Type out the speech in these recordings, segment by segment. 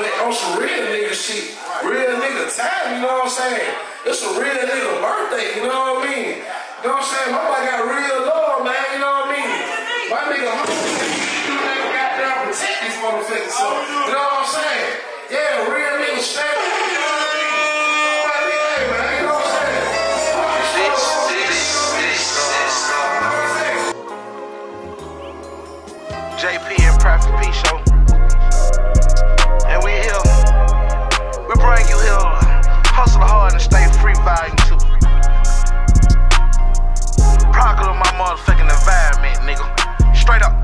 but on oh, some real nigga shit, real nigga time, you know what I'm saying? It's a real nigga birthday, you know what I mean? You know what I'm saying? My boy got real love, man, you know what I mean? My nigga hungry, you nigga got down protect these motherfuckers, so, you know what I'm saying? Yeah, real nigga stand up, you know what I Straight up.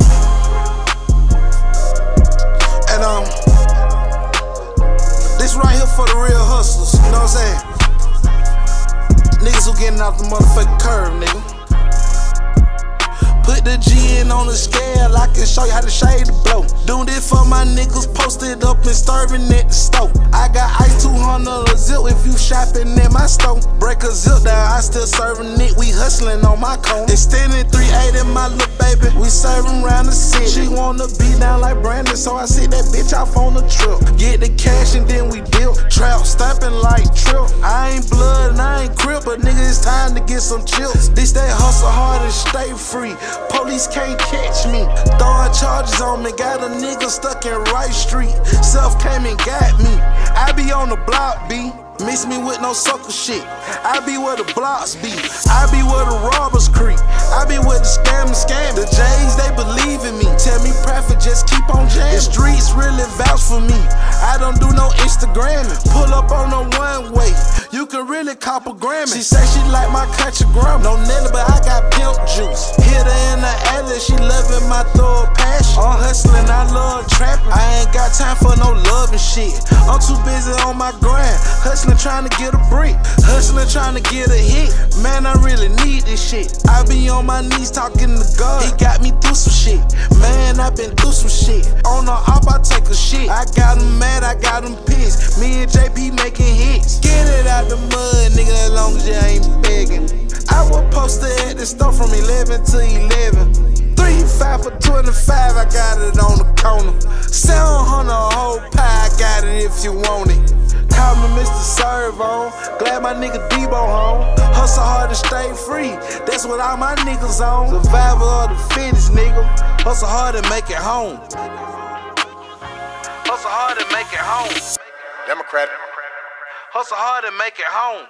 And um, this right here for the real hustlers, you know what I'm saying? Niggas who getting out the motherfucking curve, nigga. Put the G in on the scale, I can show you how to shade the blow. Doing this for my up starving at the stove. I got ice 200 a zip if you shopping at my store. Break a zip down, I still serving it, we hustling on my cone. Extending 380, my little baby, we serving round the city. She wanna be down like Brandon, so I sit that bitch off on the trip. Get the cash and then we deal. Trap stamping like trip. I ain't blood and I ain't but nigga, it's time to get some chips. This that hustle hard and stay free. Police can't catch me. Throwing charges on me, got a nigga stuck in Right Street. Self came and got me. I be on the block, B. Miss me with no sucker shit. I be where the blocks be. I be where the robbers creep. I be where the scammers scam. The J's, they believe in me. Tell me profit, just keep on jamming. The streets really vouch for me. I don't do no Instagramming. Pull up on way. You can really cop a Grammy. She say she like my country grandma. No Nelly, but I got pimp juice. Hit her in the alley, she loving my throw passion. I'm hustling, I love trapping. I ain't got time for no love and shit. I'm too busy on my grind. Hustling, trying to get a brick. Hustling, trying to get a hit. Man, I really need this shit. I be on my knees talking to God. He got me through some shit. Man, I been through some shit. On the op, I take a shit. I got him mad, I got him pissed. Me and JP making hits. Get it out the at the store from 11 to 11. Three, five for 25, I got it on the corner. 700 a whole pie, I got it if you want it. Call me Mr. Servo, glad my nigga Debo home. Hustle hard to stay free, that's what all my niggas on. Survival of the fittest, nigga. Hustle hard and make it home. Hustle hard and make it home. Democrat. Hustle hard and make it home.